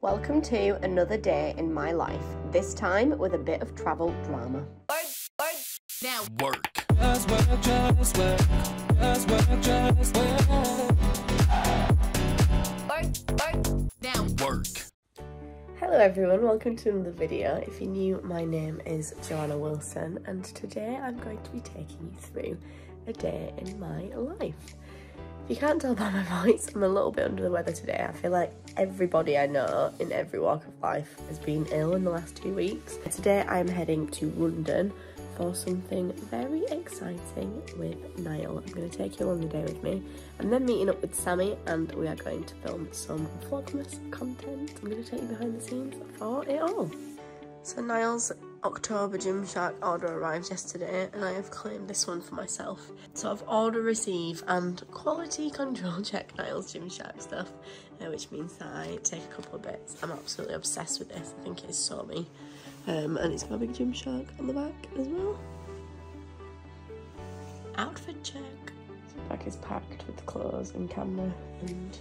Welcome to another day in my life, this time with a bit of travel drama. Now work. Just work, just work, just work, just work. Work, work. Now work. Hello everyone, welcome to another video. If you're new, my name is Joanna Wilson and today I'm going to be taking you through a day in my life. If you can't tell by my voice, I'm a little bit under the weather today. I feel like everybody I know in every walk of life has been ill in the last two weeks. Today I'm heading to London for something very exciting with Nile. I'm going to take you along the day with me. I'm then meeting up with Sammy and we are going to film some Vlogmas content. I'm going to take you behind the scenes for it all. So Nile's October Gymshark order arrived yesterday and I have claimed this one for myself. So I've order receive and quality control check Nile's Gymshark stuff, uh, which means that I take a couple of bits. I'm absolutely obsessed with this. I think it is so me. Um, and it's got a big Gymshark on the back as well. Outfit check. So the back is packed with clothes and camera and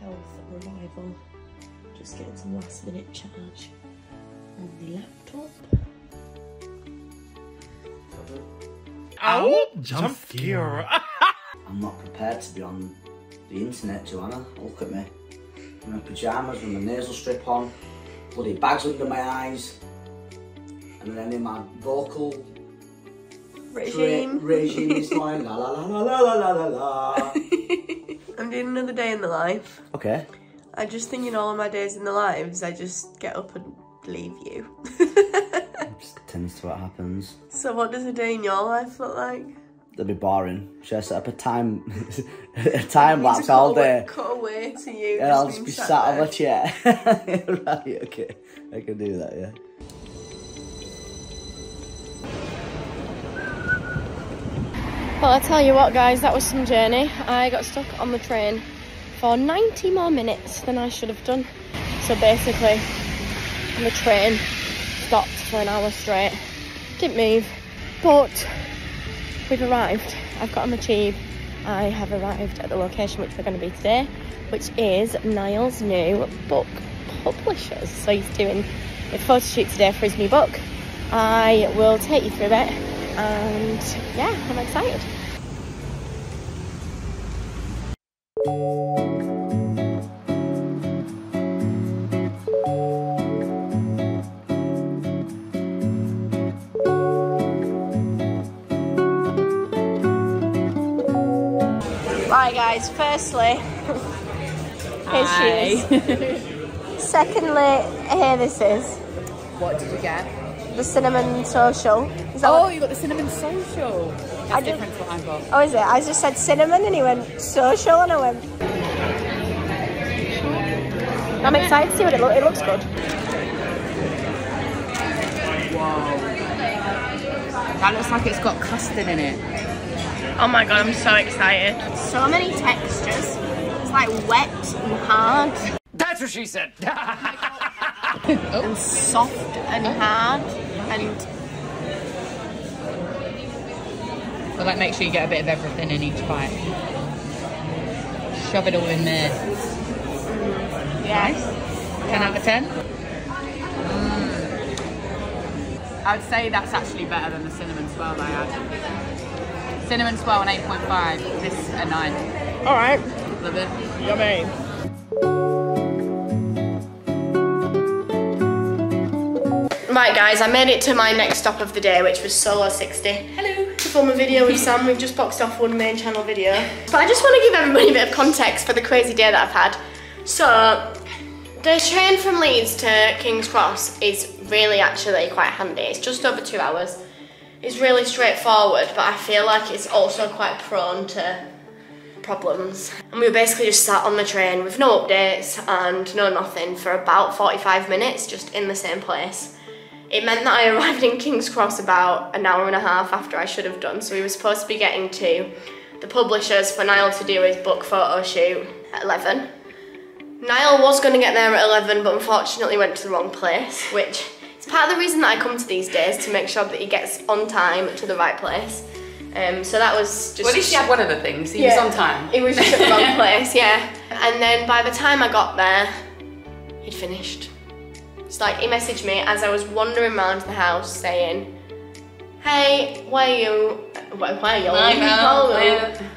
health revival. Just getting some last minute charge on the laptop. Ow! Jump scare. I'm not prepared to be on the internet, Joanna. Look at me. I'm in pyjamas with my nasal strip on, bloody bags under my eyes, and then in my vocal Regime. Regime is going la la la la la la la la la. I'm doing another day in the life. Okay. I just think in all of my days in the lives, I just get up and leave you. Just tends to what happens. so what does a day in your life look like? that'll be boring. Should I set up a time a time Need lapse all cut away- day? Cut away to you. And I'll just be sat on there. my chair. right, okay. I can do that, yeah. Well, I tell you what, guys, that was some journey. I got stuck on the train for 90 more minutes than I should have done. So basically, the train stopped for an hour straight, didn't move, but we've arrived. I've got on my tube. I have arrived at the location which we're going to be today, which is Nile's new book publishers. So he's doing a photo shoot today for his new book. I will take you through it, and yeah, I'm excited. Guys. Firstly, here she is. Secondly, here this is What did you get? the cinnamon social. Is that Oh, you got the cinnamon social. That's I different to what I've got. oh, is it? I just said cinnamon, and he went social, and I went. I'm excited to see what it looks. It looks good. That looks like it's got custard in it. Oh my god, I'm so excited. So many textures. It's like wet and hard That's what she said. and soft and hard and So like make sure you get a bit of everything in each bite. Shove it all in there. Nice. 10 out of 10? I would say that's actually better than the cinnamon swirl I had. Cinnamon swirl an 8.5, this a 9. All right. Love it. Yummy. Right guys, I made it to my next stop of the day, which was Solo 60. Hello. To film a video with Sam, we've just boxed off one main channel video. But I just want to give everybody a bit of context for the crazy day that I've had. So, the train from Leeds to King's Cross is really actually quite handy. It's just over two hours. It's really straightforward, but I feel like it's also quite prone to problems. And we were basically just sat on the train with no updates and no nothing for about 45 minutes, just in the same place. It meant that I arrived in King's Cross about an hour and a half after I should have done, so we were supposed to be getting to the publishers for Nile to do his book photo shoot at 11. Nile was going to get there at 11, but unfortunately went to the wrong place, which is part of the reason that I come to these days, to make sure that he gets on time to the right place. Um, so that was just... Well, at least you had one of the things. He Yeah. was on time. It was just at the wrong place, yeah. And then by the time I got there, he'd finished. It's like he messaged me as I was wandering around the house saying, Hey, where are you? Where, where are you? Hi, Mel. Hello. Hello.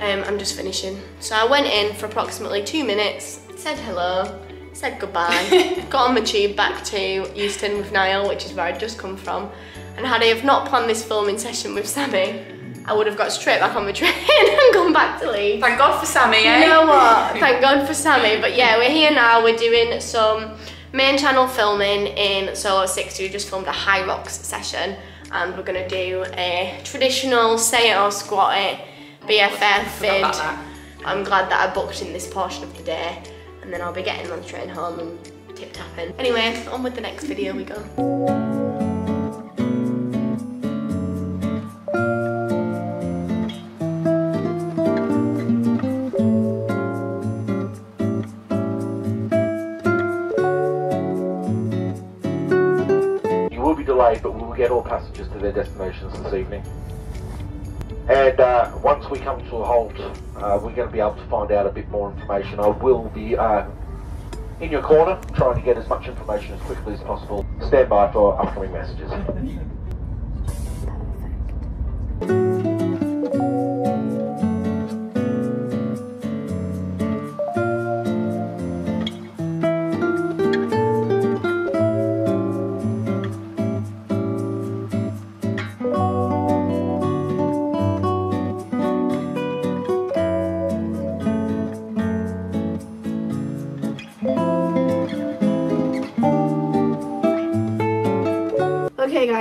Um, I'm just finishing. So I went in for approximately two minutes, said hello, said goodbye, got on my tube back to Euston with Nile, which is where I'd just come from. And had I have not planned this filming session with Sammy, I would have got straight back on the train and gone back to Leeds. Thank God for Sammy, eh? You know what? Thank God for Sammy. But yeah, we're here now. We're doing some main channel filming in Solo 60. We just filmed a Hyrox session and we're going to do a traditional say it or squat it BFF vid. I'm glad that I booked in this portion of the day and then I'll be getting on the train home and tip tapping. Anyway, on with the next video we go. You will be delayed, but we will get all passengers to their destinations this evening. And uh, once we come to a halt, uh, we're going to be able to find out a bit more information. I will be uh, in your corner, trying to get as much information as quickly as possible. Stand by for upcoming messages.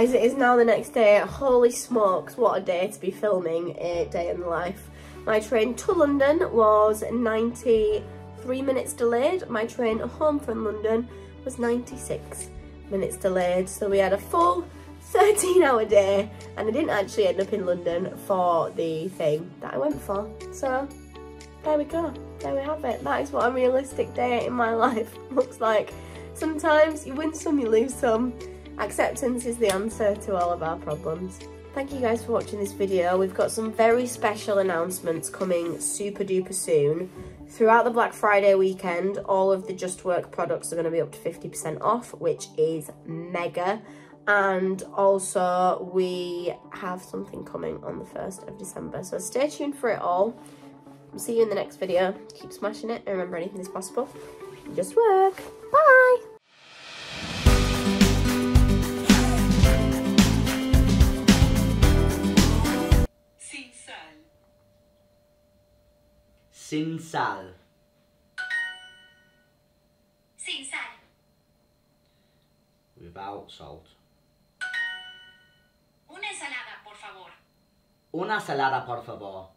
Guys, it is now the next day. Holy smokes, what a day to be filming a day in the life. My train to London was 93 minutes delayed. My train home from London was 96 minutes delayed. So we had a full 13 hour day and I didn't actually end up in London for the thing that I went for. So there we go. There we have it. That is what a realistic day in my life looks like. Sometimes you win some, you lose some. Acceptance is the answer to all of our problems. Thank you guys for watching this video. We've got some very special announcements coming super duper soon. Throughout the Black Friday weekend, all of the Just Work products are going to be up to 50% off, which is mega. And also, we have something coming on the 1st of December. So stay tuned for it all. See you in the next video. Keep smashing it. And remember, anything is possible. Just work. Bye. Sin sal. Sin sal. Without salt. Una ensalada, por favor. Una salada, por favor.